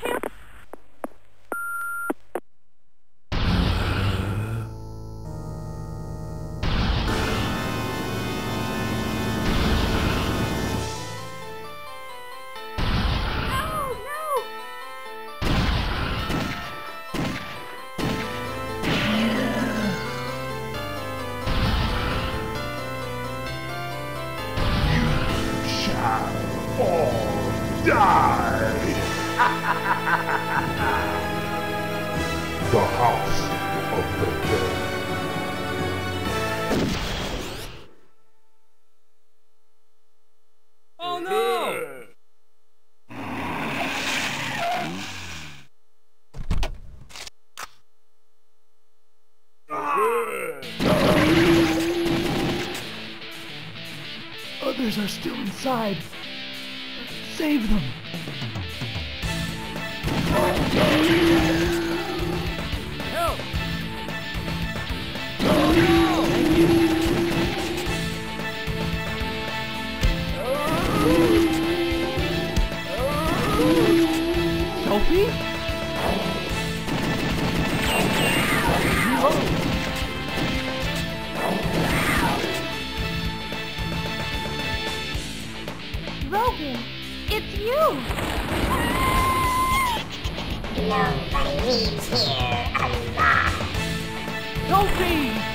can't. Others are still inside. Save them. Help! No! Sophie? Nobody leaves here alive. Sophie! No!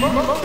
뭐? 뭐? 뭐?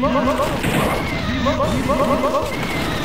reload, reload, reload, reload.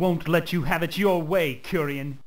Won't let you have it your way, Curien.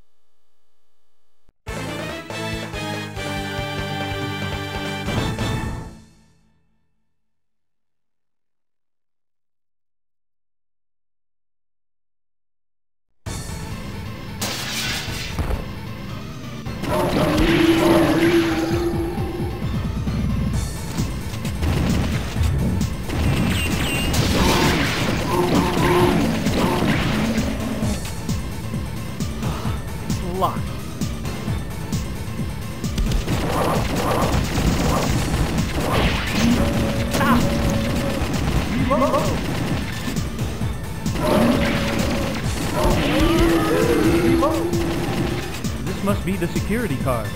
This must be the security card.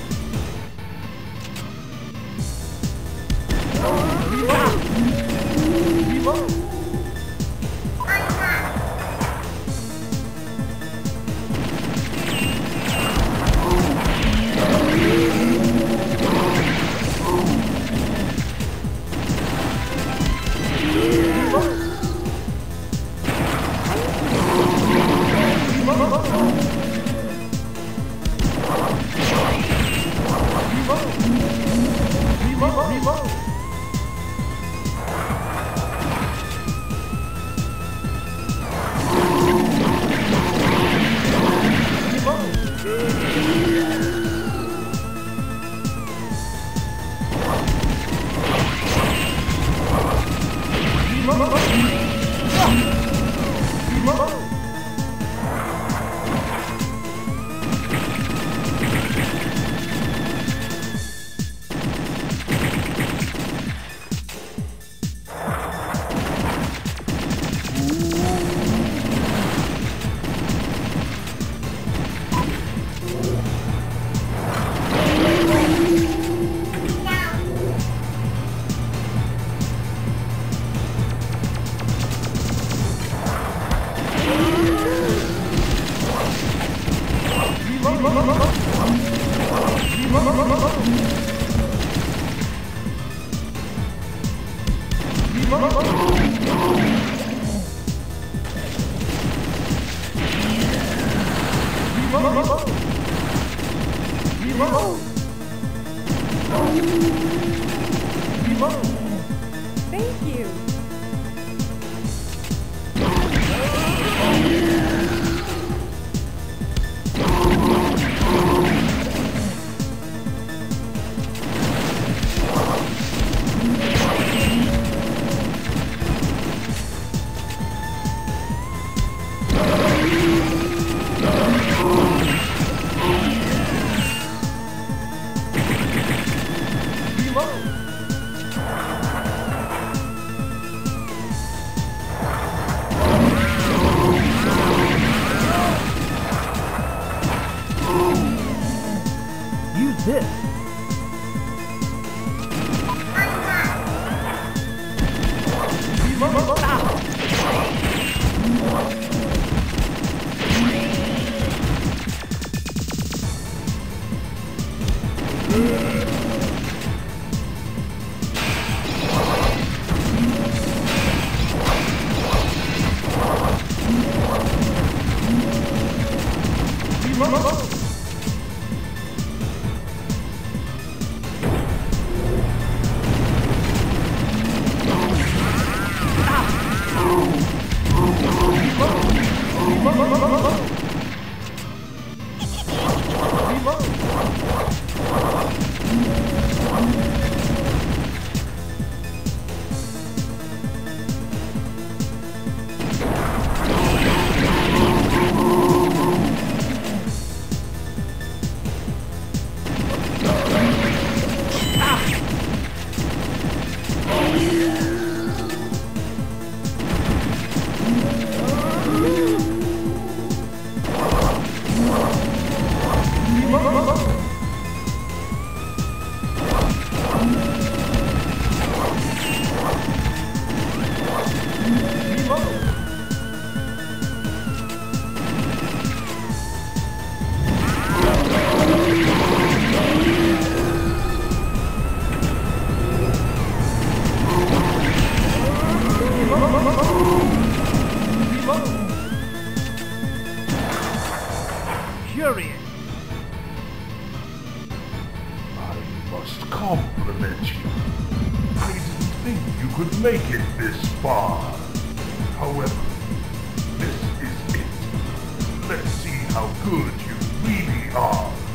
How good you really are.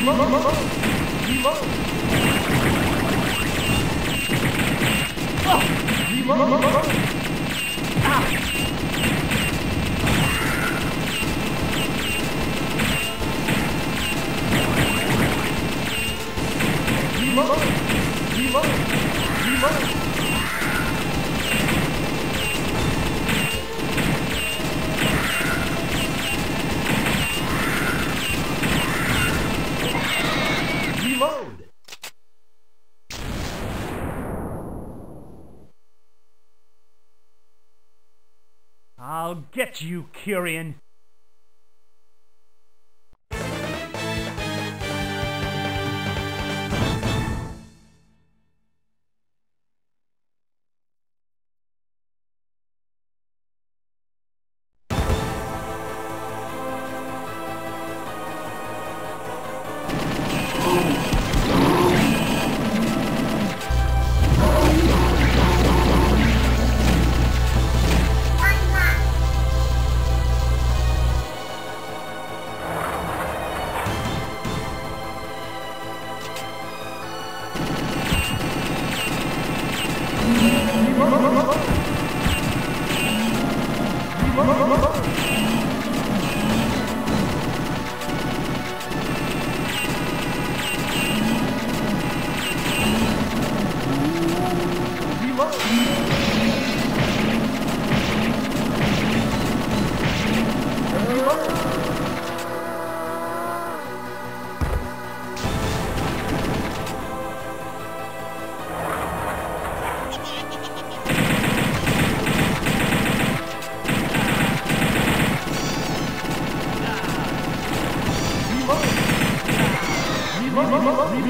Reload! Get you,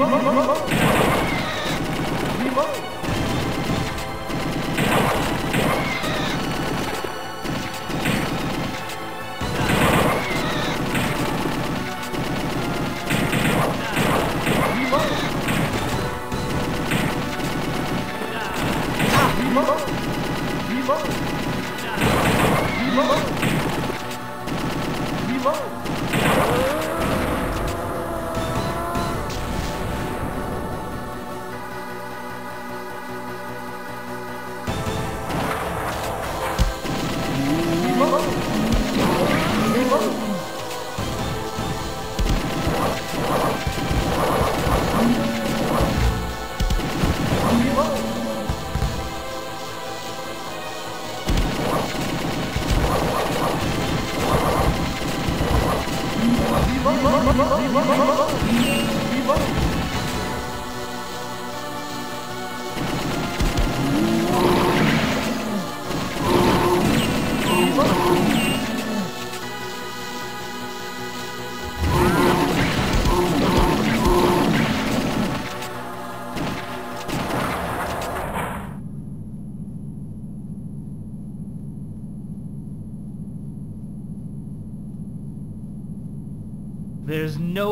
Curien. There's no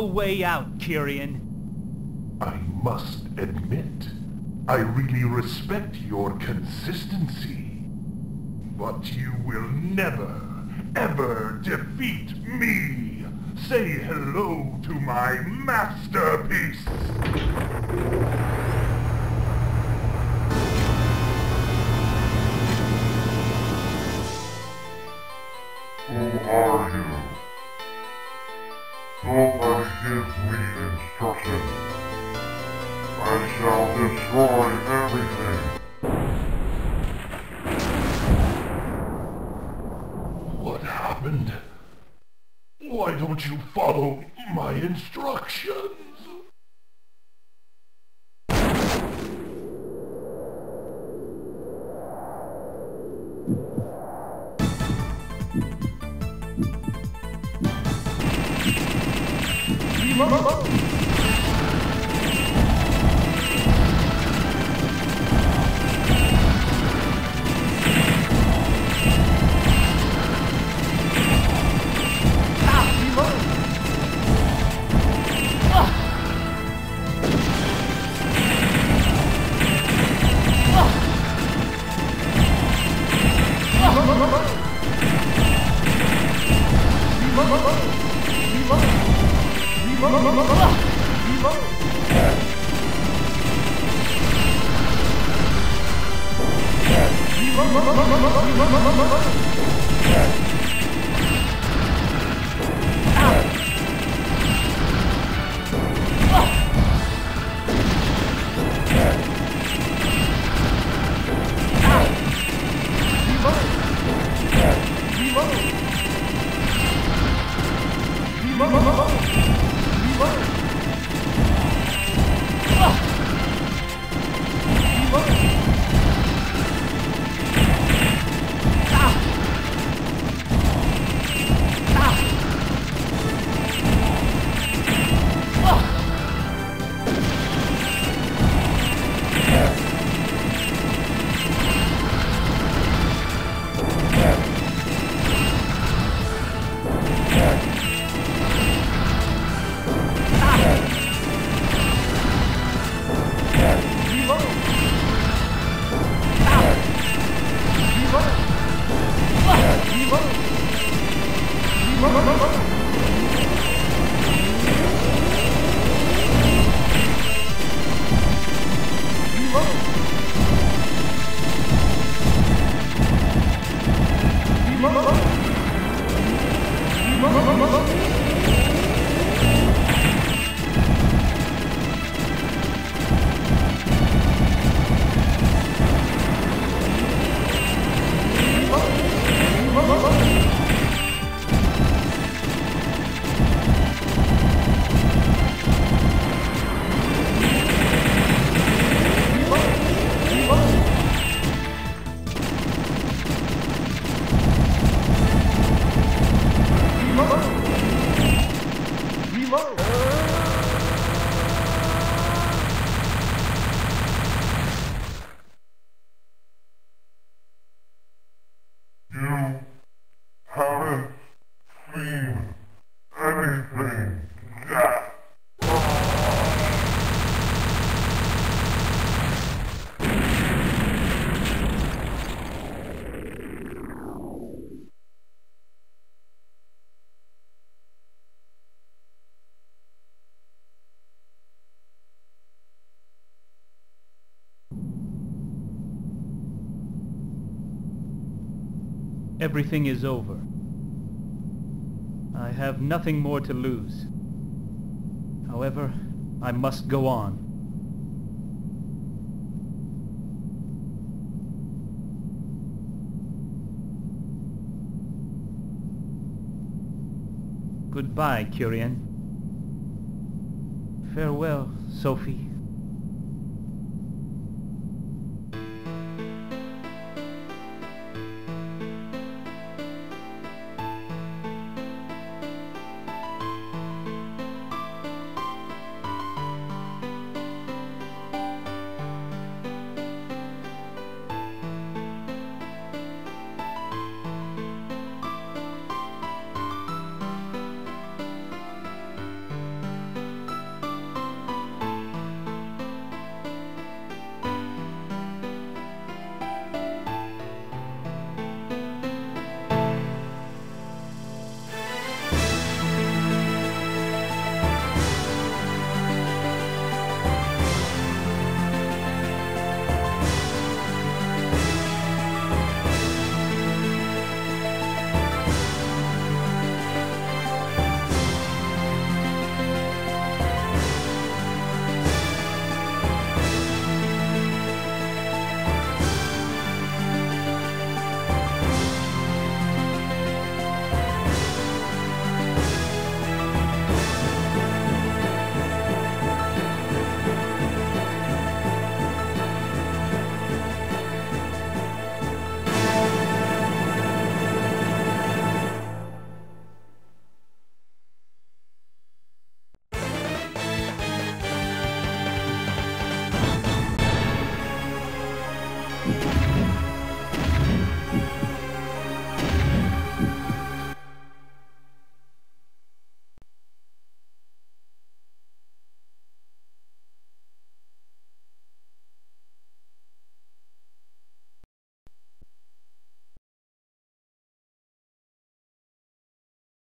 way out, Curien. I must admit, I really respect your consistency. But you will never, ever defeat me! Say hello to my masterpiece! Who are you? Who will give me instructions. I shall destroy everything. What happened? Why don't you follow my instructions? You Everything is over. I have nothing more to lose. However, I must go on. Goodbye, Curien. Farewell, Sophie.